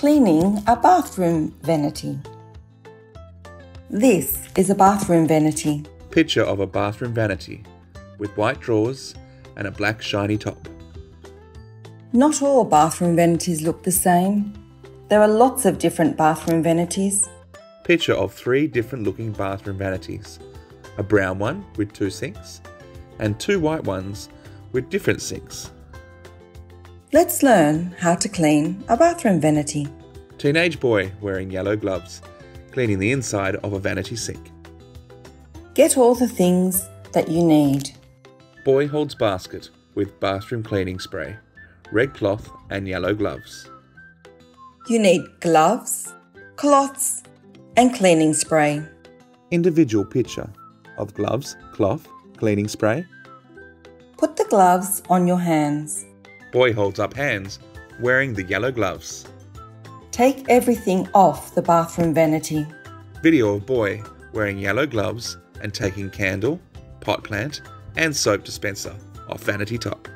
Cleaning a bathroom vanity. This is a bathroom vanity. Picture of a bathroom vanity with white drawers and a black shiny top. Not all bathroom vanities look the same. There are lots of different bathroom vanities. Picture of three different looking bathroom vanities a brown one with two sinks, and two white ones with different sinks. Let's learn how to clean a bathroom vanity. Teenage boy wearing yellow gloves, cleaning the inside of a vanity sink. Get all the things that you need. Boy holds basket with bathroom cleaning spray, red cloth, and yellow gloves. You need gloves, cloths, and cleaning spray. Individual picture of gloves, cloth, cleaning spray. Put the gloves on your hands. Boy holds up hands wearing the yellow gloves. Take everything off the bathroom vanity. Video of boy wearing yellow gloves and taking candle, pot plant, and soap dispenser off vanity top.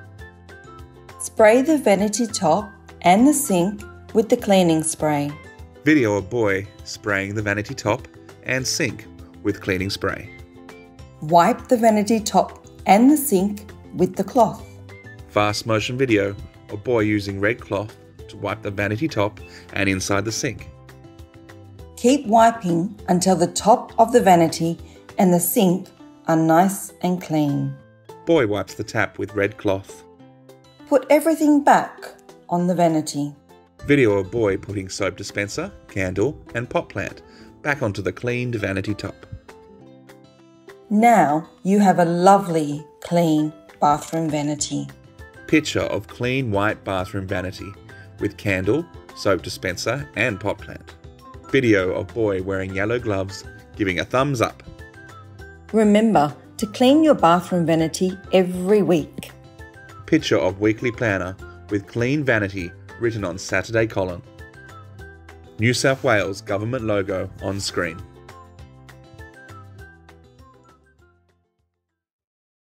Spray the vanity top and the sink with the cleaning spray. Video of boy spraying the vanity top and sink with cleaning spray. Wipe the vanity top and the sink with the cloth. Fast motion video of boy using red cloth to wipe the vanity top and inside the sink. Keep wiping until the top of the vanity and the sink are nice and clean. Boy wipes the tap with red cloth. Put everything back on the vanity. Video of boy putting soap dispenser, candle, and pot plant back onto the cleaned vanity top. Now you have a lovely, clean bathroom vanity. Picture of clean white bathroom vanity with candle, soap dispenser, and pot plant. Video of boy wearing yellow gloves giving a thumbs up. Remember to clean your bathroom vanity every week. Picture of weekly planner with clean vanity written on Saturday column. New South Wales government logo on screen.